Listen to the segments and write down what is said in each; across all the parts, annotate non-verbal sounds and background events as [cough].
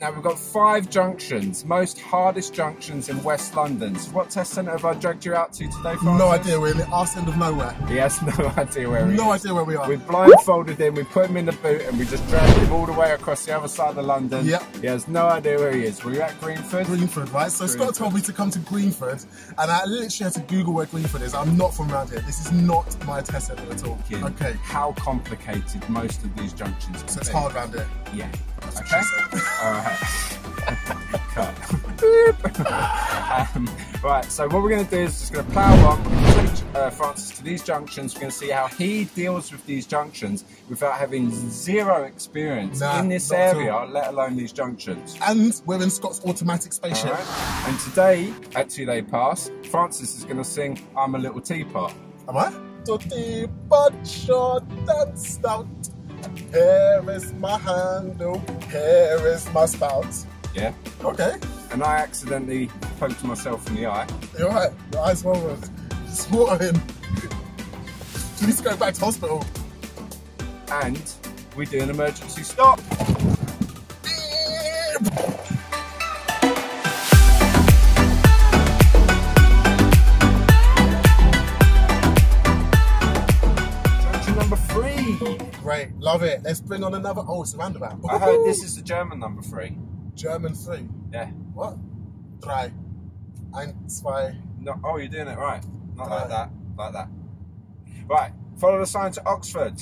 Now we've got five junctions, most hardest junctions in West London. So what test centre have I dragged you out to today, Francis? No idea, we're in the arse end of nowhere. He has [laughs] no idea where he No is. idea where we are. We blindfolded him, we put him in the boot, and we just dragged him all the way across the other side of London. Yep. He has no idea where he is. We're at Greenford. Greenford, right? So Scott told me to come to Greenford, and I literally had to Google where Greenford is. I'm not from around here. This is not my test centre at all. Okay, How complicated most of these junctions so it's be. hard around here. Yeah. Okay. All right. [laughs] Cut. um, right. So what we're going to do is just going to plough on. We're going to take uh, Francis to these junctions. We're going to see how he deals with these junctions without having zero experience Nah, in this area, let alone these junctions. And we're in Scott's automatic spaceship. Alright? And today, at Two Day Pass, Francis is going to sing I'm a Little Teapot. Am I? Dirty but short and stout. Here is my handle. Oh, here is my spout. Yeah? Okay, And I accidentally poked myself in the eye. you're right. Your eyes watering. You need to go back to hospital. And we do an emergency stop. Great, love it. Let's bring on another. Oh, it's a roundabout. I heard this is the German number three. German three. Yeah. What? Drei. Ein, zwei. No, oh, you're doing it right. Not Right. like that. Like that. Right. Follow the sign to Oxford.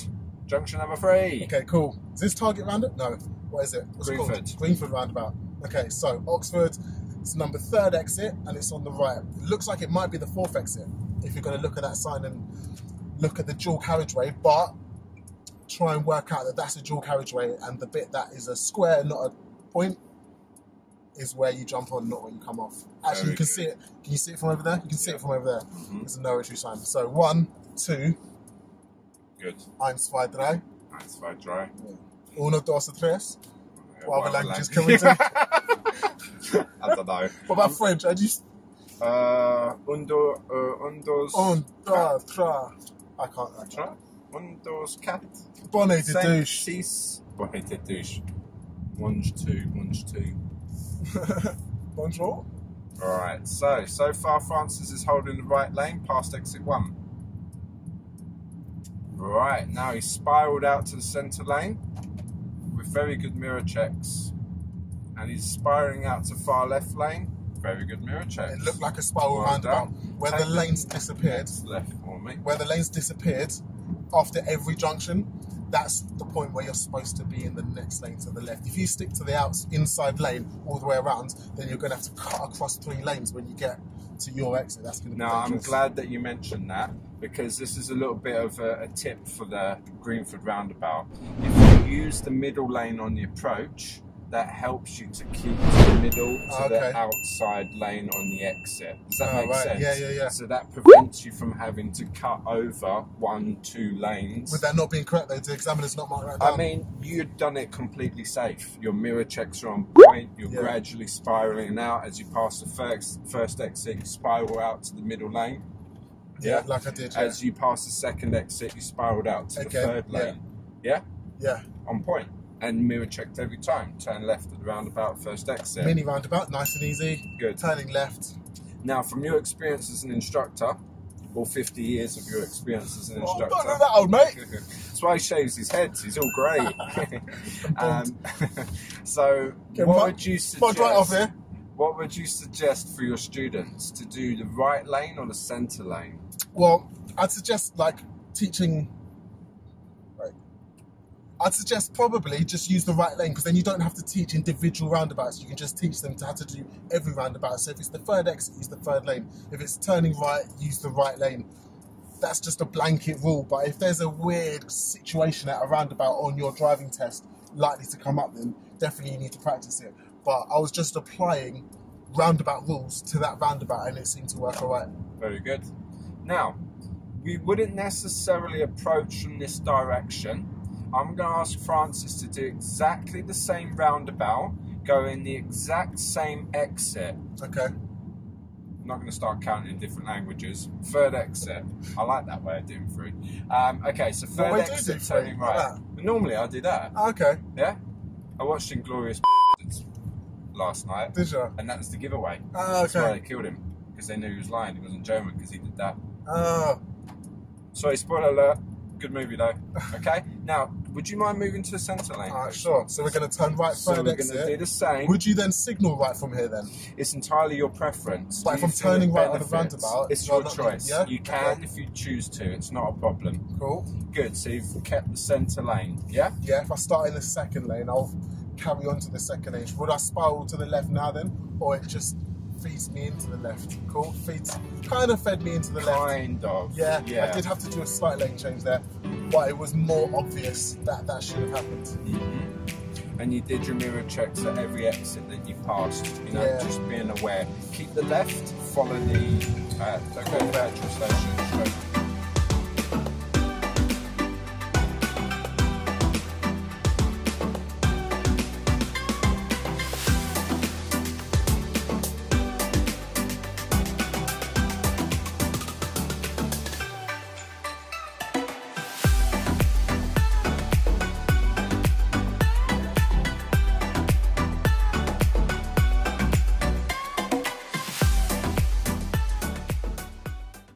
Junction number three. Okay, cool. Is this Target roundabout? No. What is it? What's it Greenford. called? Greenford roundabout. Okay, so Oxford. It's number third exit, and it's on the right. It looks like it might be the fourth exit if you're going to look at that sign and look at the dual carriageway, but try and work out that that's a dual carriageway, and the bit that is a square, not a point, is where you jump on, not where you come off. Actually, Very you can good. see it. Can you see it from over there? You can see it from over there. Mhm. There's a no entry sign. So one, two, Good. eins, zwei, drei. That's very dry. Uno, dos, tres. What other languages can we do? I don't know. What about French? I just Uh, undo, uh, undos. un, dos, trois. I can't. I can't. Tra? Undos cat. Bonnet de Cinq, douche. Bonnet de douche. Munch two, munch two. [laughs] Bonjour. Alright, so, so far Francis is holding the right lane past exit one. Right, now he's spiraled out to the centre lane with very good mirror checks. And he's spiraling out to far left lane. Very good mirror checks. It looked like a spiral Well roundabout where the lanes disappeared. left for me. Where the lanes disappeared after every junction. That's the point where you're supposed to be in the next lane to the left. If you stick to the outs inside lane all the way around, then you're going to have to cut across three lanes when you get to your exit. That's going to be Now, I'm glad that you mentioned that because this is a little bit of a, a tip for the Greenford roundabout. If you use the middle lane on the approach, that helps you to keep to the middle to Okay. the outside lane on the exit. Does that Oh, make right. sense? Yeah, yeah, yeah. So that prevents you from having to cut over one, two lanes. With that not being correct, though, the examiner's not marked right down. I mean, you've done it completely safe. Your mirror checks are on point. You're Yeah. gradually spiraling out as you pass the first first exit. You spiral out to the middle lane. yeah, like I did. Yeah. As you pass the second exit, you spiraled out to Okay, the third yeah. lane. Yeah. yeah. on point. And mirror checked every time. Turn left at the roundabout, first exit. Mini roundabout, nice and easy. Good. Turning left. Now, from your experience as an instructor, or 50 years of your experience as an Oh, instructor. don't do that, old mate. [laughs] That's why he shaves his head. He's all grey. [laughs] [laughs] um, so, Get what mud- would you suggest? right off here. What would you suggest for your students to do the right lane or the centre lane? Well, I'd suggest like teaching. I'd suggest probably just use the right lane because then you don't have to teach individual roundabouts. You can just teach them to how to do every roundabout. So if it's the third exit, use the third lane. If it's turning right, use the right lane. That's just a blanket rule. But if there's a weird situation at a roundabout on your driving test likely to come up, then definitely you need to practice it. But I was just applying roundabout rules to that roundabout and it seemed to work all right. Very good. Now, we wouldn't necessarily approach from this direction. I'm going to ask Francis to do exactly the same roundabout, go in the exact same exit. Okay. I'm not going to start counting in different languages. Third exit. I like that way of doing three. Um, okay, so third you exit turning Like right. Normally I do that. Okay. Yeah? I watched Inglourious last night, Did you? and that was the giveaway. Ah, That's why they killed him because they knew he was lying. He wasn't German because he did that. Ah, Sorry, spoiler alert. Good movie though. Okay. now, would you mind moving to the centre lane? All right, sure. So we're going to turn right So third we're going to do the same. Would you then signal right from here then? It's entirely your preference. But Do if I'm turning right on the roundabout, it's your choice. yeah? You can Okay. if you choose to. It's not a problem. Cool. Good. So you've kept the centre lane. Yeah. Yeah, if I start in the second lane, I'll carry on to the second lane. Would I spiral to the left now then? Or it just feeds me into the left? Cool. Feeds, kind of fed me into the left. Kind of. Yeah, Yeah. I did have to do a slight lane change there, but it was more obvious that that should have happened. Mhm. And you did your mirror checks at every exit that you passed. You know, Yeah. just being aware. Keep the left. Follow the. Uh, don't go to the petrol station.